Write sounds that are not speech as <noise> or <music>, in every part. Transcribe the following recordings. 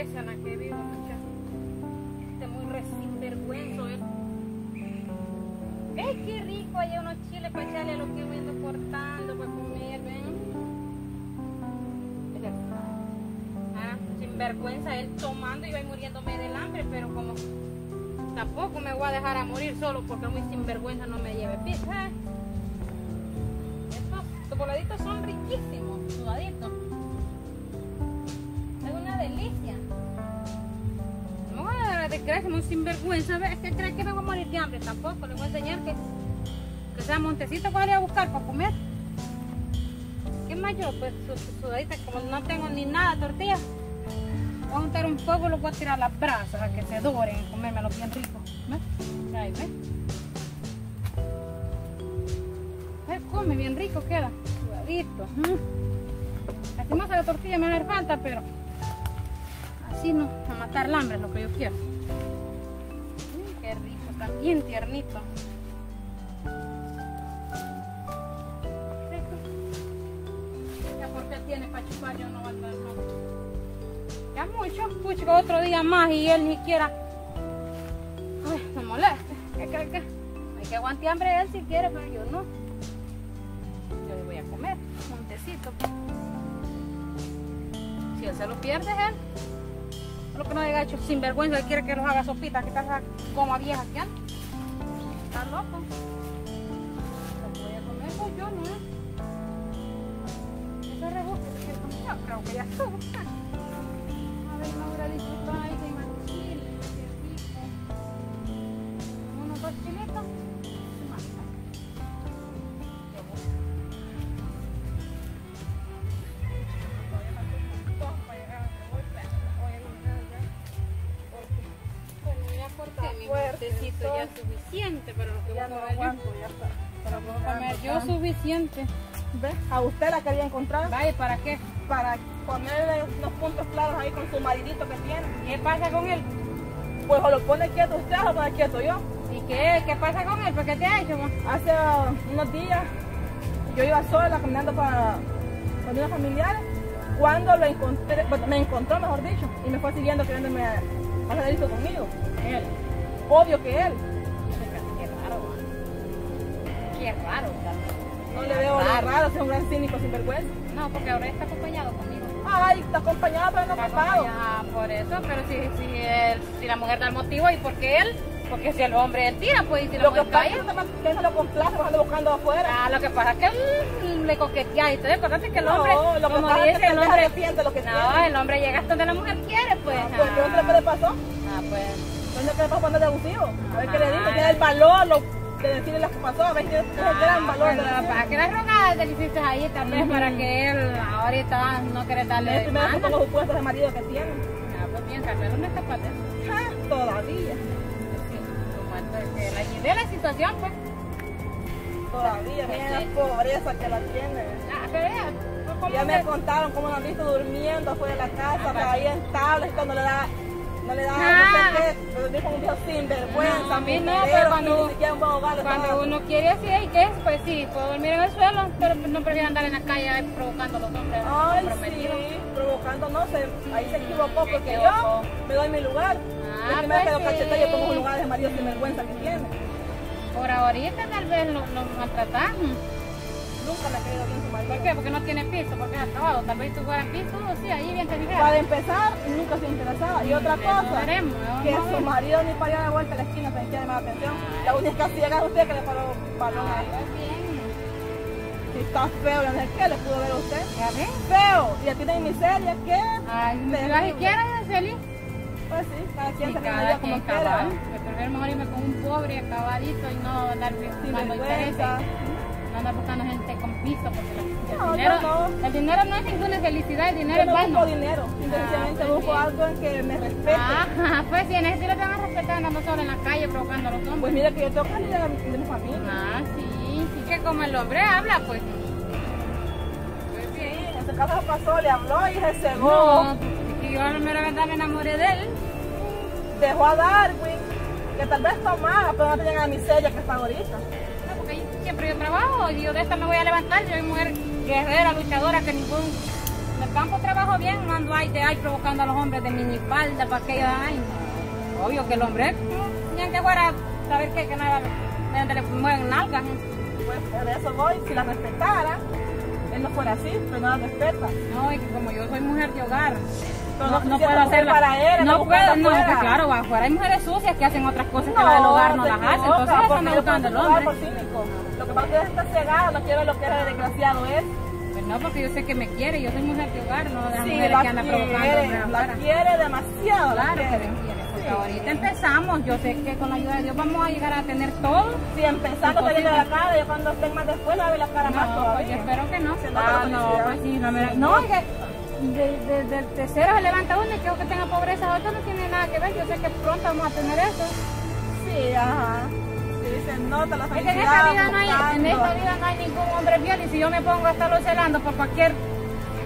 iglesia en la que vivo, mucha. Este muy re sinvergüenza él. ¡Ey, qué rico! Hay unos chiles para echarle a lo que voy ando cortando para comer, ven. Ah, sinvergüenza él tomando y va muriéndome del hambre, pero como tampoco me voy a dejar a morir solo porque muy sinvergüenza no me lleve. ¿eh? Estos chocoladitos son riquísimos, sudaditos. De creer que es un sinvergüenza, ¿ves? que cree que me voy a morir de hambre tampoco. Le voy a enseñar que, que sea Montecito para ir a buscar para comer. ¿Qué más yo? Pues su, sudadita, como no tengo ni nada tortilla, voy a untar un poco y lo voy a tirar a las brasas a que se doren y comérmelo bien rico. ¿Ves? Ahí, ¿ves? ¿Ves? Come bien rico queda, sudadito. Así más a la tortilla me hace falta, pero así no, a matar el hambre es lo que yo quiero. Qué rico, tiernito. Ya porque tiene para chupar, yo no va a dar no. Ya mucho, pucho, otro día más y él ni siquiera. Molesta. ¿Qué cree que? Hay que aguantar hambre él si quiere, pero yo no. Yo le voy a comer un tecito. Si él se lo pierde, él. Lo que no haya hecho sinvergüenza, él quiere que los haga sopita, que está como vieja que anda. Está loco. Lo voy a comer, pues yo no. Ese rebusque que quiere comer, yo creo que ya estuvo. Mi botecito ya suficiente, pero lo que Ya voy no a comer yo. ya está. Comer yo suficiente. ¿Ves? A usted la quería encontrar Vaya, ¿para qué? para ponerle unos puntos claros ahí con su maridito que tiene. ¿Qué pasa con él? Pues o lo pone quieto usted o lo pone quieto yo. ¿Y qué? ¿Qué pasa con él? ¿Por qué te ha hecho? Hace uh, unos días yo iba sola caminando para con unos familiares cuando lo encontré, me encontró mejor dicho, y me fue siguiendo queriéndome hacer delito conmigo. Él. Obvio que él. Qué raro. Qué raro. No le veo nada raro, es un gran cínico sin vergüenza. No, porque ahora está acompañado conmigo. Ay, está acompañado pero no Está acompañado por eso, pero si, si, él- si la mujer da el motivo, ¿y por qué él? Porque si el hombre él tira, pues, y si Lo que pasa es que se lo complace, lo anda buscando afuera. Ah, lo que pasa es que él le coquetea y todo. Acuérdate que el No, hombre, lo que como pasa es dice que el hombre hombre, arrepiente lo que no, el hombre llega hasta donde la mujer quiere, pues. Ah, pues, ¿qué qué le pasó? Ah, pues. ¿Dónde que le pasó cuando es de abusivo? A ver qué le digo, tiene el valor lo, de decirle lo que pasó, a ver si tiene el gran valor de bueno, para que las rogadas le hiciste ahí, tal vez para que él ahorita no quiere darle Es de primero que pongo supuestos de marido que tiene. Ah, pues piensa, pero no está para eso. Ah, Todavía, Sí, esto, que la de la situación, pues. todavía, mira la pobreza que la tiene. Ah, pero ya, pues, ¿cómo Ya me contaron cómo lo han visto durmiendo afuera de la casa, Ah, por ahí en tablas, cuando le da, no le da, Ah. no sé qué, dijo un viejo sinvergüenza, No, a mí no, pero cuando- Cuando uno quiere así, ¿y qué es? Pues sí, puedo dormir en el suelo, pero no prefiero andar en la calle provocando a los hombres Ay, sí, provocando, no sé, ahí se equivocó Se porque equivocó. yo me doy mi lugar. Ah, es que me ha pues quedado sí. cachetada y yo pongo un lugar de marido sin vergüenza que tiene. Por ahorita tal vez lo, lo maltratan. Nunca le ha querido bien su marido. ¿Por qué? Porque no tiene piso, porque es acabado. Tal vez tú fueras piso, sí, ahí bien te dijera. Para empezar, nunca se interesaba. Y otra cosa, veremos, que a su marido ni allá de vuelta a la esquina que llame la atención. La única ciega es usted que le paró balón ahí. pues. Si está feo, no sé qué le pudo ver a usted. ¿Ya ves? Feo, y a ti de miseria, ¿qué? Ay, si Terrible. vas y quieres, Celi. Pues sí, cada quien Y se cada la como quien quiera. prefiero mejor irme con un pobre acabadito y no andar Sin vergüenza. No andar buscando gente con piso, porque el, No, dinero, yo no. el dinero no es ninguna felicidad, el dinero Yo es no busco vano. dinero, simplemente Ah, pues busco algo en que me respete. Ah, pues si en ese estilo te van a respetar andando solo en la calle provocando a los Pues hombres. mire que yo tengo que salir de, mi familia. Ah, sí, sí que como el hombre habla, pues. Pues Sí, en su caso pasó, le habló y se cegó. No, que yo la mera verdad me enamoré de él. Dejó a Darwin, que tal vez tomara, pero no tenía la miseria que está ahorita. Siempre yo trabajo y yo de esta me voy a levantar. Yo soy mujer guerrera, luchadora, que ningún En el campo trabajo bien, no ando ahí, de ahí provocando a los hombres de minifalda para que ellos, ay, obvio que el hombre, ni que fuera saber que, que nada, de le mueven nalgas. Pues por eso voy, si la respetara, él no fuera así, pero no la respeta. No, y que como yo soy mujer de hogar, no, no no puedo hacerla. para él, no puedo, no, que claro, afuera hay mujeres sucias que hacen otras cosas que la del hogar no las hacen, equivocas, entonces eso porque anda yo buscando el puedo hombre. Lo que pasa es que está cegada, no quiere lo que es desgraciado es. Pues no, porque yo sé que me quiere, yo soy mujer de hogar, no de las Sí, mujeres la que andan provocando la quiere demasiado, la Claro que me quiere, porque Sí. ahorita empezamos, yo sé que con la ayuda de Dios vamos a llegar a tener todo. Si empezando te viene la cara, y cuando estén más después le va a ver la cara más No, pues todavía. yo espero que no. Ah, la no, pues sí, no, mira, no, es que de, de, de, cero se levanta uno y que que tenga pobreza ahorita no tiene nada que ver, yo sé que pronto vamos a tener eso. Sí, ajá. Sí, se nota la Es que en esta vida no hay, en esta vida no hay ningún hombre fiel y si yo me pongo a estarlo celando por cualquier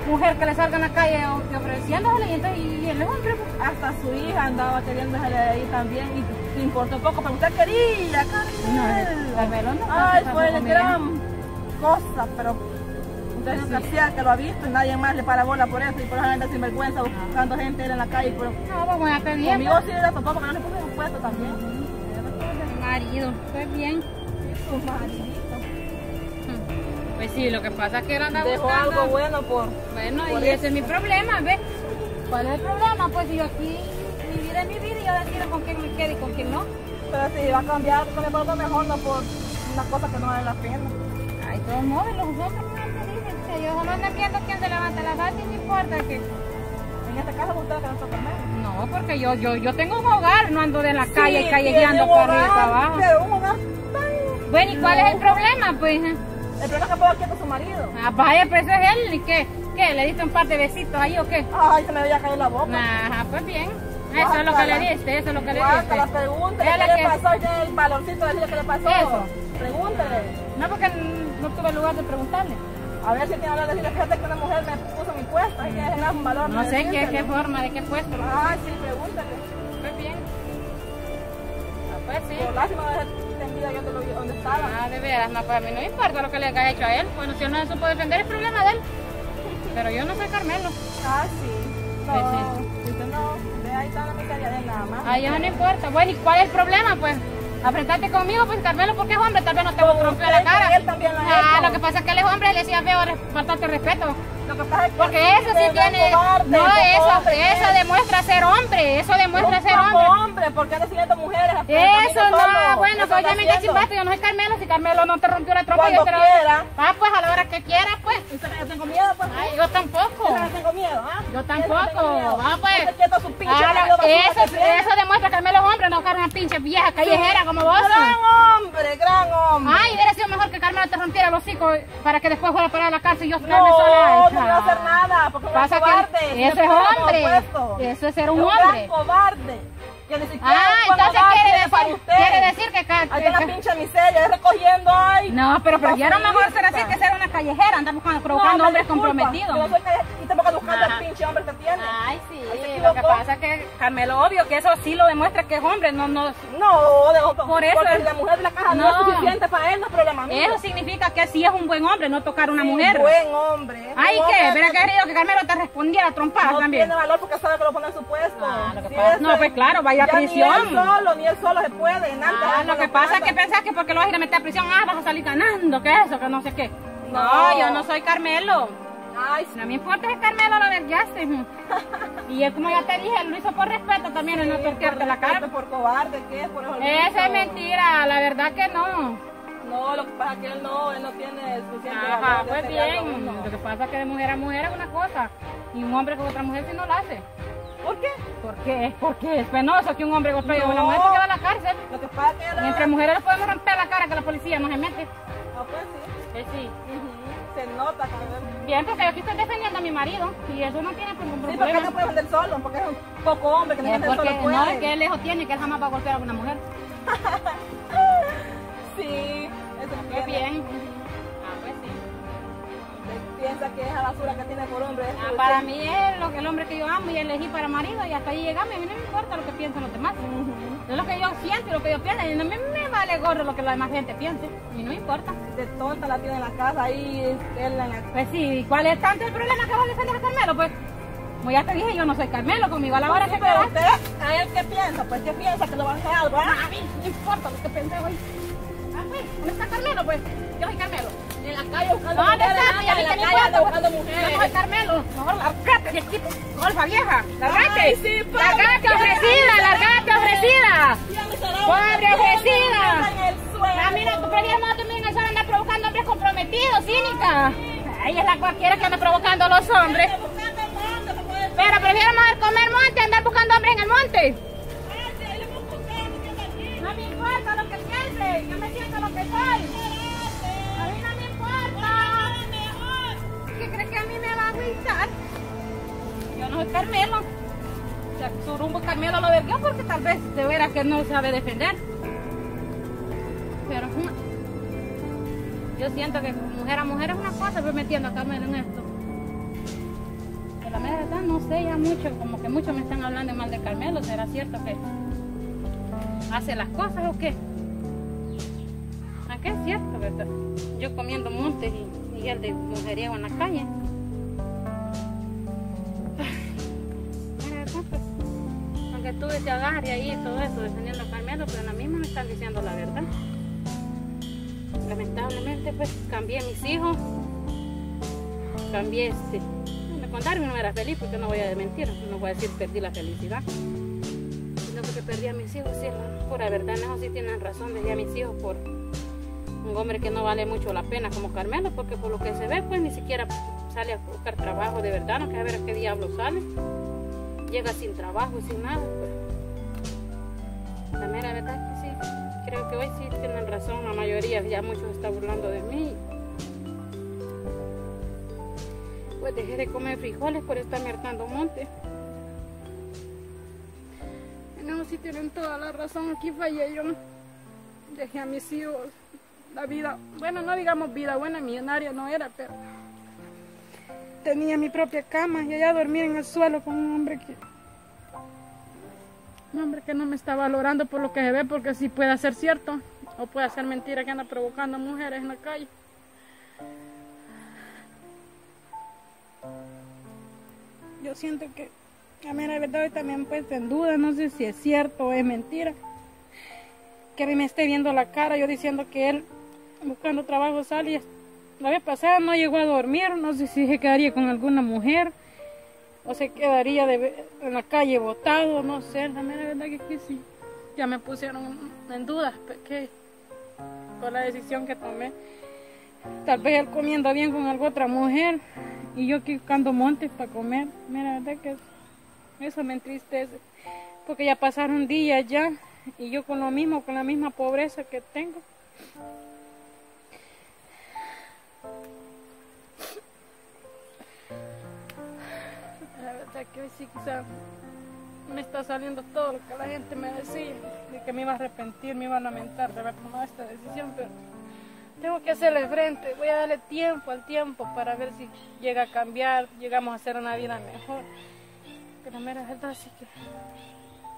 mujer que le salga en la calle ofreciéndole y entonces y él es hombre. Hasta su hija andaba queriéndole ahí también y le importó poco, pero usted quería, Carmen. No, Ay, fue no, gran cosa, pero hacía que lo ha visto y nadie más le para bola por eso y por eso anda sin vergüenza buscando gente en la calle. Pero No, pues voy a pedir. conmigo sí le tocó porque no le puse un puesto también. Marido, pues bien. Su maridito. Pues sí, lo que pasa es que él anda Dejó buscando. algo bueno por. Bueno, Por y eso. ese es mi problema, ¿ves? ¿Cuál es el problema? Pues yo aquí, mi vida es mi vida y yo decido con quién me quedo y con quién no. Pero si va a cambiar, con el mejor, no por una cosa que no vale la pena. Ay, todos modos, los hombres siempre dicen que yo solo ando viendo quién se levanta la falda y no importa que... En este caso, usted que no menos. No, porque yo, yo, yo tengo un hogar, no ando de la calle Sí, callejeando tiene un para arriba y para abajo. Pero un hogar tan... Bueno, ¿y cuál es el problema? Pues? El problema es que puedo quieto a su marido. ah, vaya, pues ese es él, ¿y qué? ¿Qué? ¿Le diste un par de besitos ahí o qué? Ay, se me había caído la boca. Ajá, pues bien. Eso es lo que le diste, eso es lo que le diste. Ella ¿qué que- le pasó? ¿Qué el valorcito de decirle qué le pasó? Eso. Pregúntele. No, porque no tuve lugar de preguntarle. A ver si tiene hablar de decirle, fíjate que una mujer me puso mi puesto, hay que generar un valor. No sé qué, qué forma, de qué puesto. Ay, sí, pregúntale. Pues bien. Ah, pues sí. Por lástima de yo te lo vi donde estaba. Ah, de veras, no, pues a mí no me importa lo que le haya hecho a él. Bueno, si él no se supo defender, es problema de él. Pero yo no soy Carmelo. Ah, sí. No, Sí, nada más. A no importa. Bueno, ¿y cuál es el problema? Pues apretarte conmigo, pues Carmelo, porque es hombre, tal vez no te Como rompió la usted, cara. él también lo Ah, hecho. lo que pasa es que él es hombre, le decía feo, faltarte respeto. Lo que pasa es que Porque eso sí tiene. cobarde, No, eso, eso es. demuestra ser hombre. Eso demuestra ser hombre. hombre, porque anda siguiendo mujeres. Eso no, solo. bueno, pues ya me chimbaste, yo no soy Carmelo, si Carmelo no te rompió la trompa, yo te la quiera. Ah, pues a la hora que quieras, pues. ¿Usted cree que yo tengo miedo? Pues, Ay, yo tampoco. Yo no tengo miedo, ¿ah? Yo no tampoco. Ah, pues. Pinche Ah, eso, eso demuestra que Carmelo es hombre, no que una pinche vieja callejera como vos. Gran hombre, gran hombre. Ay, hubiera sido mejor que Carmelo te rompiera los hocico para que después fuera a parar a la cárcel y yo quedarme no, sola. no a hacer nada, porque Pasa es un cobarde. que se ese me es pone hombre. Eso es ser un hombre. gran cobarde. Que ni siquiera Ah, entonces quiere para decir, usted. quiere decir que... está la que- pinche miseria, es recogiendo ahí. No, pero prefiero mejor ser así que ser una callejera, andar buscando, provocando No, hombres disculpa, comprometidos. soy calle- Y buscando Ajá. al pinche hombre que tiene. Ay, sí, lo que pasa es que Carmelo, obvio que eso sí lo demuestra que es hombre, no, no, No, de Por eso porque es- la mujer de la caja no, No. es suficiente para él, no es problema mío. eso significa que sí es un buen hombre, no tocar a una Sí, mujer. buen hombre. Ay, ¿qué? ¿Verá que querido que Carmelo te respondiera a trompadas no también? tiene valor porque sabe que lo pone en su puesto. Ah, lo que Sí, pasa- no, pues claro, vaya a prisión. Ni él solo, ni él solo se puede. Ah, lo que pasa es que pensás que porque lo vas a ir a meter a prisión, ah, vas a salir ganando, que eso, que no sé qué. No, No. yo no soy Carmelo. Ay, sí. No me importa que Carmelo lo vergaste. Y él, como ya te dije, él lo hizo por respeto también, en no torquearte la cara. Por cobarde, ¿qué? Por eso Esa es mentira, la verdad que no. No, lo que pasa es que él no, él no tiene suficiente Ajá, pues bien. Lo que pasa es que de mujer a mujer es una cosa. Y un hombre con otra mujer si no lo hace. ¿Por qué? ¿Por qué? Porque es penoso que un hombre golpee a una No. mujer se queda a la cárcel. Lo que pasa es que entre mujeres nos podemos romper la cara que la policía no se mete. Ah, pues sí. Pues sí. Ujú. Se nota, cabrón. Bien, porque yo aquí estoy defendiendo a mi marido. Y eso no tiene ningún Sí, porque problema. no puede vender solo, porque es un poco hombre que no Es vende porque solo puede. no, es que él lejos tiene, que él jamás va a golpear a una mujer. <laughs> Sí, eso Pues tiene. bien. Piensa que esa basura que tiene por hombre Ah, para mí es lo que el hombre que yo amo y elegí para marido y hasta ahí llegamos. A mí no me importa lo que piensen los demás. Ujú. Es lo que yo siento y lo que yo pienso. Y a mí me vale gorro lo que la demás gente piense. Y no me importa. De tonta la tiene en la casa, ahí él en la Pues sí, ¿y ¿cuál es tanto el problema que vos defendes a Carmelo? Pues, como ya te dije, yo no soy Carmelo. Conmigo a la hora Sí, que pero usted, a él qué piensa, pues qué piensa que lo va a hacer algo, ¿ah? A mí no importa lo que pensé hoy. Ah, pues, ¿dónde está Carmelo? Pues, yo soy Carmelo. En la calle buscando ¿Dónde mujeres, Ya en la calle buscando mujeres. Carmelo. Mejor largate de aquí, golfa vieja. Largate. Sí, largate ofrecida, largate ofrecida. Pobre ofrecida. Mira, tú prefieres más también eso andar provocando hombres comprometidos, cínica. Ella es la cualquiera que anda provocando a los hombres. Pero prefiero mejor comer monte, andar buscando hombres en el monte. No me importa lo que piense, yo me siento lo que soy. Crees que a mí me va a agüitar? Yo no soy Carmelo. O sea, su rumbo Carmelo lo verguió porque tal vez de veras que no sabe defender. Pero yo siento que mujer a mujer es una cosa, pero metiendo a Carmelo en esto. De la mera verdad no sé ya mucho, como que muchos me están hablando mal de Carmelo, ¿será cierto que hace las cosas o qué? Aunque es cierto, ¿verdad? Yo comiendo montes y, de mujeriego en la calle. Aunque tú te agarre ahí y todo eso defendiendo a Carmelo, pero a mí me están diciendo la verdad. Lamentablemente, pues cambié mis hijos, cambié este. De contarme no era feliz porque no voy a mentir, no voy a decir perdí la felicidad. Sino porque perdí a mis hijos, sí, la pura verdad, no, sí tienen razón, dejé a mis hijos por un hombre que no vale mucho la pena como Carmelo, porque por lo que se ve, pues ni siquiera sale a buscar trabajo de verdad, no que a ver a qué diablo sale. Llega sin trabajo y sin nada. Pues. La mera verdad es que sí, creo que hoy sí tienen razón, la mayoría, ya muchos están burlando de mí. Pues dejé de comer frijoles por estarme hartando monte. No, sí tienen toda la razón, aquí fallé yo. Dejé a mis hijos la vida, bueno, no digamos vida buena, millonaria no era, pero tenía mi propia cama y allá dormir en el suelo con un hombre que un hombre que no me está valorando por lo que se ve, porque sí puede ser cierto o puede ser mentira que anda provocando mujeres en la calle. Yo siento que a mí la verdad hoy también puesta en duda, no sé si es cierto o es mentira. Que a mí me esté viendo la cara, yo diciendo que él buscando trabajo sale la vez pasada no llegó a dormir, no sé si se quedaría con alguna mujer o se quedaría en la calle botado, no sé, la verdad que, que sí, ya me pusieron en duda que con la decisión que tomé. Tal vez él comiendo bien con alguna otra mujer y yo aquí buscando montes para comer, mira, la verdad que eso me entristece, porque ya pasaron días ya y yo con lo mismo, con la misma pobreza que tengo. Que hoy sí quizá me está saliendo todo lo que la gente me decía, de que me iba a arrepentir, me iba a lamentar de haber tomado esta decisión, pero tengo que hacerle frente, voy a darle tiempo al tiempo para ver si llega a cambiar, llegamos a hacer una vida mejor. Pero mira, la verdad sí que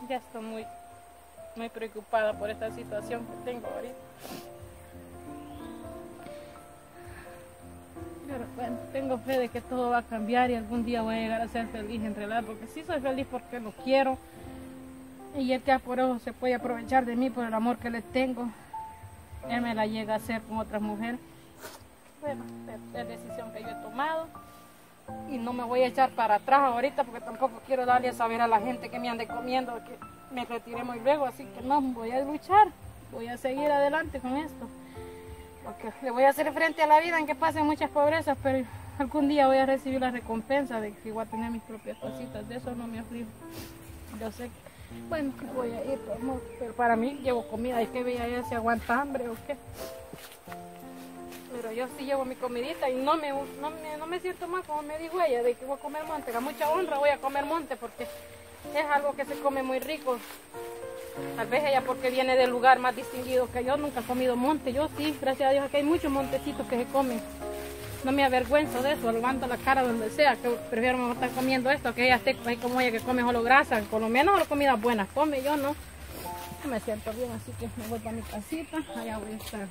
ya estoy muy, muy preocupada por esta situación que tengo ahorita. Pero bueno, tengo fe de que todo va a cambiar y algún día voy a llegar a ser feliz en realidad, porque sí soy feliz porque lo quiero. Y él ya por eso se puede aprovechar de mí por el amor que le tengo. Él me la llega a hacer con otras mujeres. Bueno, es decisión que yo he tomado. Y no me voy a echar para atrás ahorita porque tampoco quiero darle a saber a la gente que me ande comiendo que me retiré muy luego. Así que no, voy a luchar. Voy a seguir adelante con esto. Le voy a hacer frente a la vida en que pasen muchas pobrezas, pero algún día voy a recibir la recompensa de que voy a tener mis propias cositas. De eso no me aflijo. Yo sé que, bueno, que voy a ir, pero, no- pero para mí llevo comida. ¿Y que veía ella si aguanta hambre o qué? Pero yo sí llevo mi comidita y no me, no me, no me siento mal como me dijo ella de que voy a comer monte. A mucha honra voy a comer monte porque es algo que se come muy rico. Tal vez ella porque viene del lugar más distinguido que yo, nunca he comido monte. Yo sí, gracias a Dios, aquí hay muchos montecitos que se comen no me avergüenzo de eso, levanto la cara donde sea, que prefiero estar comiendo esto que ella esté ahí como ella que come solo grasa, por lo menos las comidas buenas come, yo. No me siento bien, así que me voy para mi casita, allá voy a estar